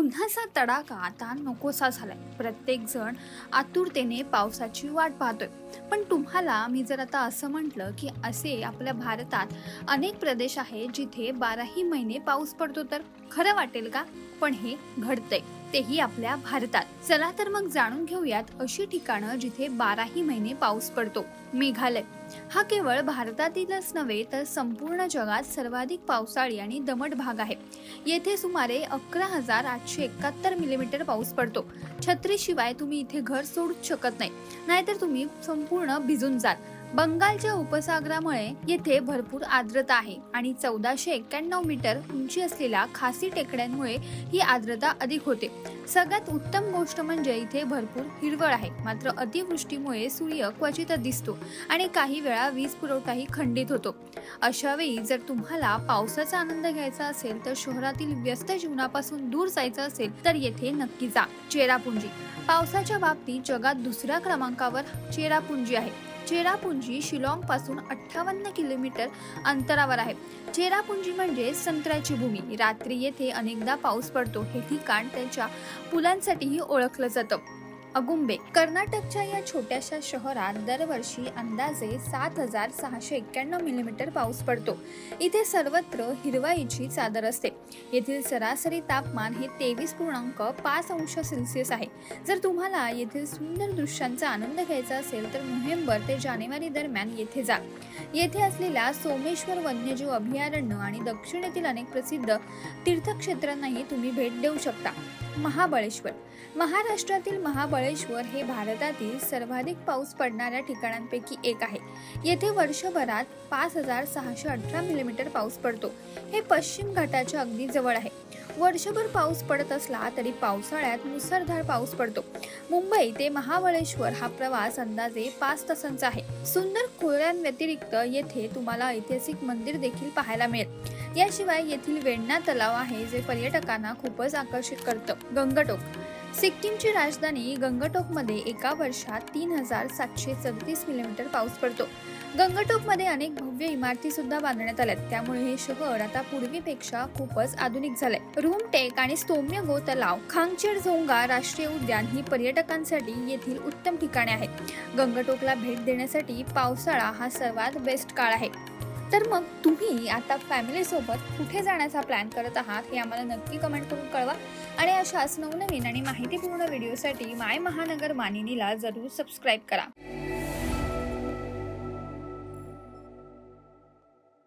उन्हाचा तडाखा आता नकोसा झालाय. प्रत्येक जण आतुरतेने पावसाची वाट पाहतोय. पण तुम्हाला मी जर आता असं म्हटलं की असे आपल्या भारतात अनेक प्रदेश आहेत जिथे बाराही महिने पाऊस पडतो तर? खरं वाटेल का? पण हे घडतंय. तेही आपल्या भारतात. चला तर मग जाणून घेऊयात अशी ठिकाणं जिथे बाराही महिने पाऊस पडतो. मेघालय. हा केवळ भारतातीलच नव्हे तर संपूर्ण जगात सर्वाधिक पावसाळी आणि दमट भाग आहे. येथे सुमारे अकरा हजार आठशे एकाहत्तर मिलीमीटर पाऊस पडतो. छत्रीशिवाय तुम्ही इथे घर सोडूच शकत नाही. नाहीतर तुम्ही संपूर्ण भिजून जाल. बंगालच्या उपसागरामुळे येथे भरपूर आर्द्रता आहे आणि चौदाशे एक्क्याण्णव मीटर उंची असलेल्या खासी टेकड्यांमुळे ही आर्द्रता अधिक होते. सगळ्यात उत्तम गोष्ट म्हणजे इथे भरपूर हिरवळ आहे. मात्र अतिवृष्टीमुळे सूर्य क्वचितच दिसतो आणि काही वेळा वीज पुरवठाही खंडित होतो. अशा वेळी जर तुम्हाला पावसाचा आनंद घ्यायचा असेल तर शहरातील व्यस्त जीवनापासून दूर जायचं असेल तर येथे नक्की जा. चेरापुंजी. पावसाच्या बाबतीत जगात दुसऱ्या क्रमांकावर चेरापुंजी आहे. चेरापुंजी शिलाँगपासून अठ्ठावन्न किलोमीटर अंतरावर आहे. चेरापुंजी म्हणजे संत्र्याची भूमी. रात्री येथे अनेकदा पाऊस पडतो. हे ठिकाण त्याच्या पुलांसाठीही ओळखलं जातं. अगुंबे. कर्नाटकच्या या छोट्याशा शहरात दरवर्षी अंदाजे सात हजार सहाशे एक्क्याण्णव मिलीमीटर पाऊस पडतो. इथे सर्वत्र हिरवाईची चादर असते. येथील सरासरी तापमान हे तेवीस पूर्णांक पाच अंश सेल्सिअस आहे. जर तुम्हाला येथील सुंदर दृश्यांचा आनंद घ्यायचा असेल तर नोव्हेंबर ते जानेवारी दरम्यान येथे जा. येथे असलेल्या सोमेश्वर वन्यजीव अभयारण्य आणि दक्षिणेतील अनेक प्रसिद्ध तीर्थक्षेत्रांनाही तुम्ही भेट देऊ शकता. महाबळेश्वर. महाराष्ट्रातील महाबळेश्वर हे भारतातील सर्वाधिक पाऊस पडणाऱ्या ठिकाणांपैकी एक आहे. येथे वर्षभरात पाच हजार सहाशे अठरा मिलीमीटर पाऊस पडतो. हे पश्चिम घाटाच्या अगदी जवळ आहे. वर्षभर पाऊस पडत असला तरी पावसाळ्यात मुसळधार पाऊस पडतो. मुंबई ते महाबळेश्वर हा प्रवास अंदाजे पाच तासांचा आहे. सुंदर खोऱ्यांव्यतिरिक्त येथे तुम्हाला ऐतिहासिक मंदिर देखील पाहायला मिळेल. याशिवाय येथील वेण्णा तलाव आहे जे पर्यटकांना खूपच आकर्षित करतं. गंगटोक सिक्कीमची राजधानी गंगटोकमध्ये एका वर्षात तीन हजार सातशे सदतीस मिलीमीटर पाऊस पडतो. गंगटोकमध्ये अनेक भव्य इमारती सुद्धा बांधण्यात आल्यात. त्यामुळे हे शहर आता पूर्वीपेक्षा खूपच आधुनिक झालंय. रूमटेक आणि सौम्य गो तलाव खांगचेर झोंगा राष्ट्रीय उद्यान ही पर्यटकांसाठी येथील उत्तम ठिकाणे आहेत. गंगटोकला भेट देण्यासाठी पावसाळा हा सर्वात बेस्ट काळ आहे. तर मग तुम्ही आता फॅमिलीसोबत कुठे जाण्याचा प्लॅन करत आहात हे आम्हाला नक्की कमेंट करून कळवा. आणि अशाच नवनवीन आणि माहितीपूर्ण व्हिडिओसाठी माय महानगर मानिनीला जरूर सबस्क्राईब करा.